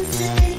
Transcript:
Wednesday.